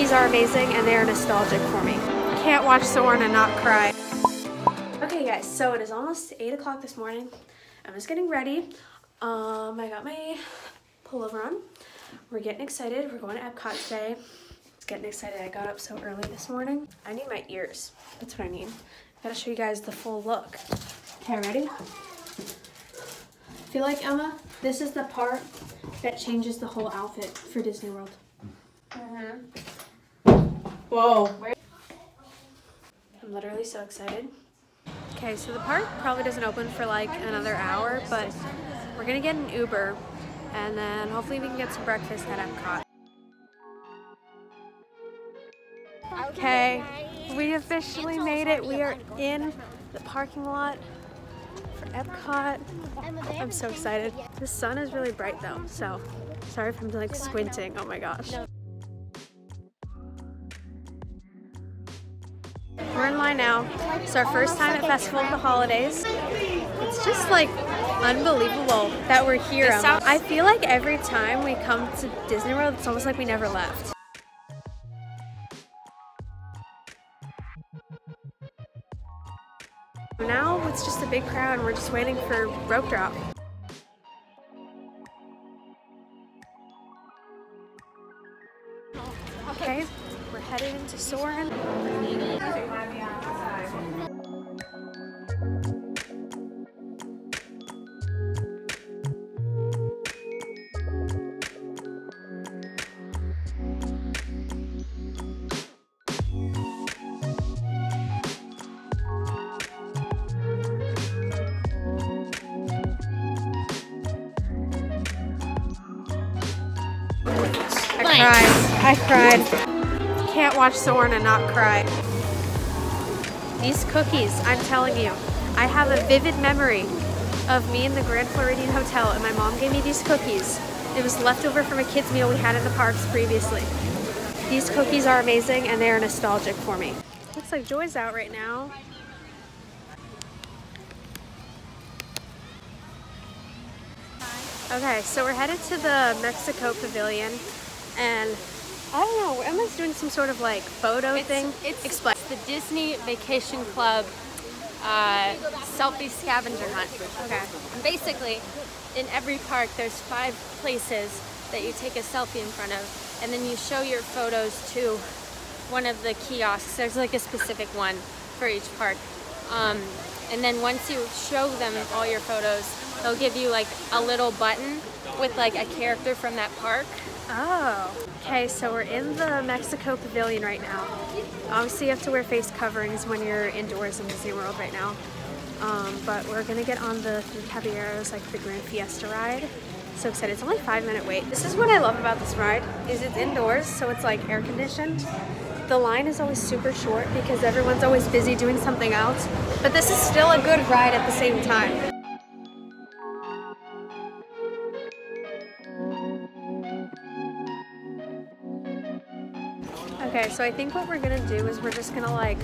cookies are amazing and they are nostalgic for me. Can't watch Soarin' and not cry. Okay guys, so it is almost 8 o'clock this morning. I'm just getting ready. Um, I got my pullover on. We're getting excited. We're going to Epcot today. Just getting excited. I got up so early this morning. I need my ears. That's what I need. I gotta show you guys the full look. Okay, ready? feel like, Emma, this is the part that changes the whole outfit for Disney World. Mm-hmm. Whoa. I'm literally so excited. Okay, so the park probably doesn't open for like another hour, but we're gonna get an Uber and then hopefully we can get some breakfast at Epcot. Okay, we officially made it. We are in the parking lot for Epcot. I'm so excited. The sun is really bright though, so sorry if I'm like squinting. Oh my gosh. We're in line now. It's our first time at Festival of the Holidays. It's just like unbelievable that we're here. I feel like every time we come to Disney World, it's almost like we never left. Now it's just a big crowd and we're just waiting for rope drop. Okay, we're headed into Soarin'. Cried. I cried. Can't watch Soarin' and not cry. These cookies, I'm telling you, I have a vivid memory of me in the Grand Floridian Hotel and my mom gave me these cookies. It was leftover from a kid's meal we had in the parks previously. These cookies are amazing and they are nostalgic for me. Looks like Joy's out right now. Okay, so we're headed to the Mexico Pavilion and I don't know, Emma's doing some sort of like photo it's, thing. It's, Explain. the Disney Vacation Club uh, selfie scavenger hunt. Okay. And basically, in every park, there's five places that you take a selfie in front of, and then you show your photos to one of the kiosks. There's like a specific one for each park. Um, and then once you show them all your photos, they'll give you like a little button with like a character from that park. Oh. Okay, so we're in the Mexico Pavilion right now. Obviously you have to wear face coverings when you're indoors in Disney World right now. Um, but we're gonna get on the Three Caballeros, like the Grand Fiesta ride. So excited, it's only five minute wait. This is what I love about this ride, is it's indoors, so it's like air conditioned. The line is always super short because everyone's always busy doing something else. But this is still a good ride at the same time. Okay, so I think what we're gonna do is we're just gonna like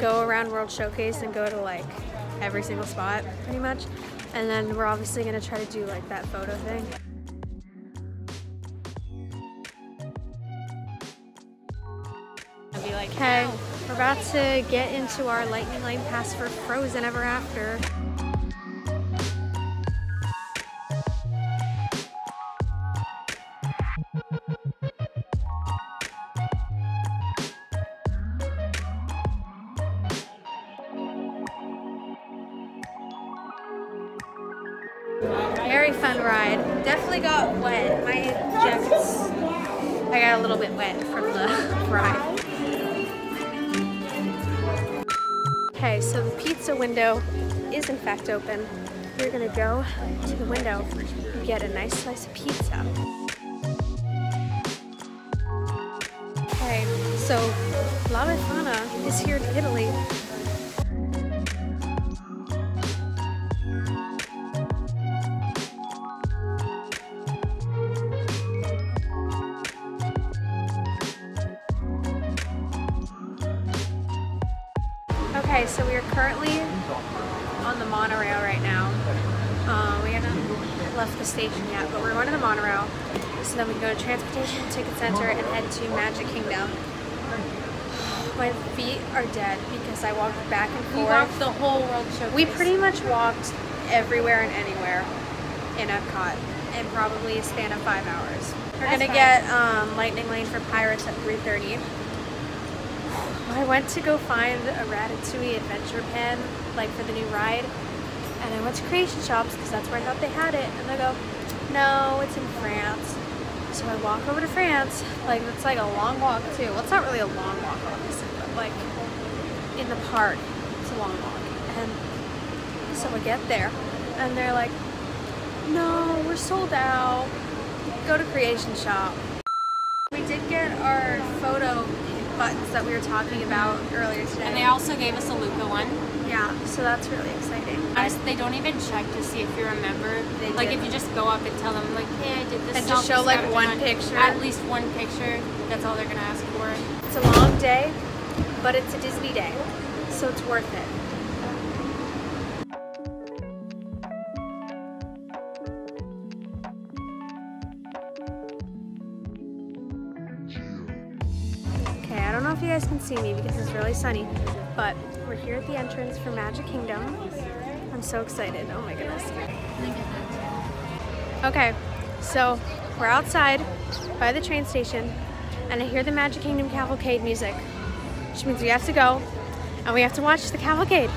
go around World Showcase and go to like every single spot pretty much. And then we're obviously gonna try to do like that photo thing. Okay, we're about to get into our Lightning Lane Pass for Frozen Ever After. Very fun ride. Definitely got wet. My jacket's, I got a little bit wet from the ride. Okay, so the pizza window is in fact open. We're gonna go to the window and get a nice slice of pizza. Okay, so La Befana is here in Italy Okay, so we are currently on the monorail right now. Uh, we haven't left the station yet, but we're going to the monorail so then we can go to Transportation Ticket Center and head to Magic Kingdom. My feet are dead because I walked back and forth. We walked the whole World Showcase. We pretty much walked everywhere and anywhere in Epcot in probably a span of five hours. We're That's gonna get um, Lightning Lane for Pirates at 3.30. I went to go find a Ratatouille adventure pen, like for the new ride, and I went to Creation Shops because that's where I thought they had it, and they go, no, it's in France. So I walk over to France, like it's like a long walk too. Well, it's not really a long walk, obviously, but like in the park, it's a long walk. And so I get there, and they're like, no, we're sold out. Go to Creation Shop. We did get our photo buttons that we were talking mm-hmm. about earlier today. And they also gave us a Luca one. yeah, so that's really exciting. Honestly, they don't even check to see if you remember. They like if you just go up and tell them like, hey, I did this. And just show, like, one hunt," picture. At least one picture. That's all they're gonna ask for. It's a long day, but it's a Disney day, so it's worth it. Know if you guys can see me because it's really sunny, but we're here at the entrance for Magic Kingdom. I'm so excited. Oh my goodness. Okay, so we're outside by the train station and I hear the Magic Kingdom Cavalcade music, which means we have to go and we have to watch the cavalcade.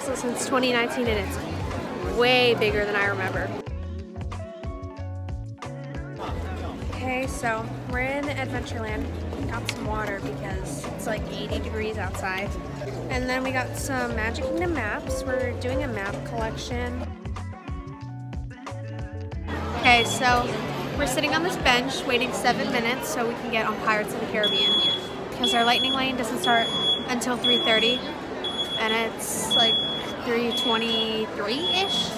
Seen since 2019 and it's way bigger than I remember. Okay, so we're in Adventureland. Got some water because it's like 80 degrees outside. And then we got some Magic Kingdom maps. We're doing a map collection. Okay, so we're sitting on this bench waiting seven minutes so we can get on Pirates of the Caribbean because our lightning lane doesn't start until 3.30 and it's like 3.23-ish.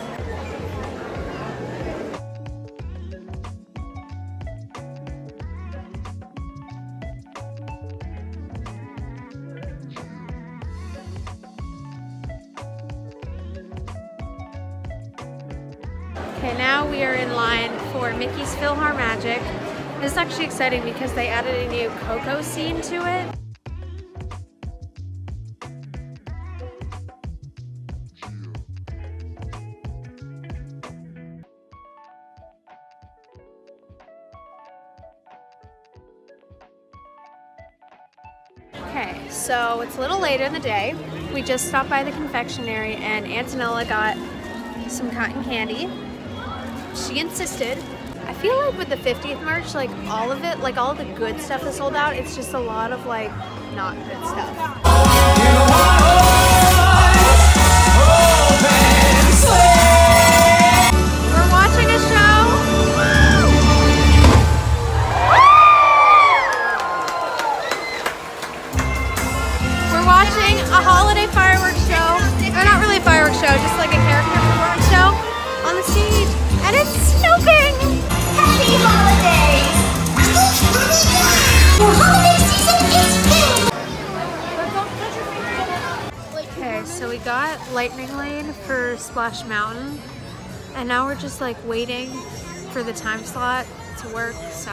Okay, now we are in line for Mickey's PhilharMagic. This is actually exciting because they added a new Coco scene to it. So it's a little later in the day. We just stopped by the confectionery and Antonella got some cotton candy. She insisted. I feel like with the 50th merch, like all of it, like all the good stuff is sold out. It's just a lot of like not good stuff. Lightning Lane for Splash Mountain. And now we're just like waiting for the time slot to work, so.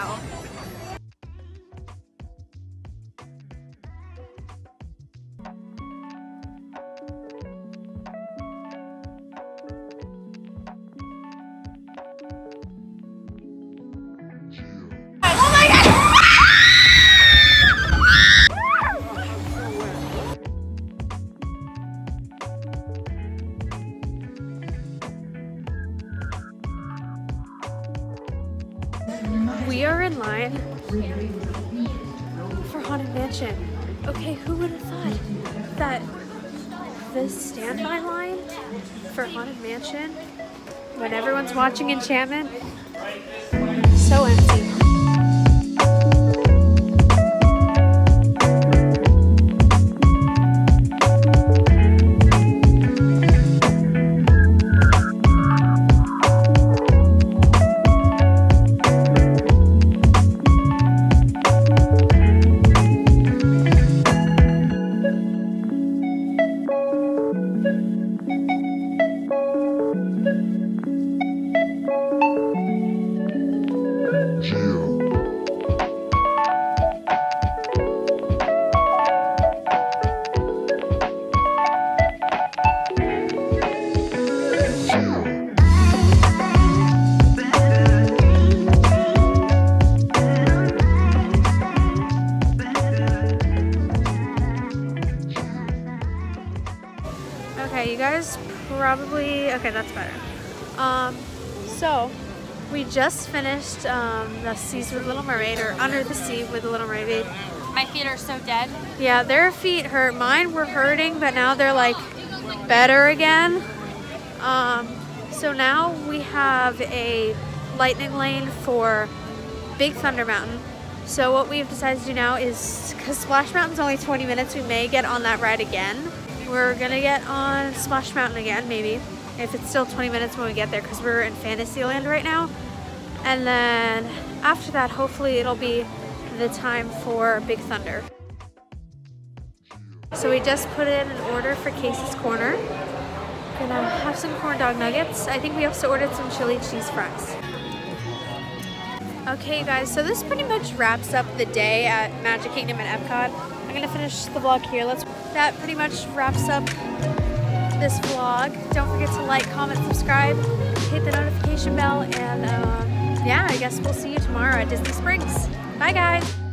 Standby line for Haunted Mansion when everyone's watching Enchantment so empty. That's better. Um, so we just finished um, the Seas with Little Mermaid or Under the Sea with the Little Mermaid. My feet are so dead. Yeah, their feet hurt. Mine were hurting, but now they're like better again. Um, so now we have a lightning lane for Big Thunder Mountain. So what we've decided to do now is, because Splash Mountain's only 20 minutes, we may get on that ride again. We're gonna get on Splash Mountain again, maybe, if it's still 20 minutes when we get there, because we're in Fantasyland right now. And then after that, hopefully it'll be the time for Big Thunder. So we just put in an order for Casey's Corner. Gonna have some corn dog nuggets. I think we also ordered some chili cheese fries. Okay guys, so this pretty much wraps up the day at Magic Kingdom and Epcot. I'm gonna finish the vlog here. Let's that pretty much wraps up this vlog. Don't forget to like, comment, subscribe, hit the notification bell, and um, yeah, I guess we'll see you tomorrow at Disney Springs. Bye guys!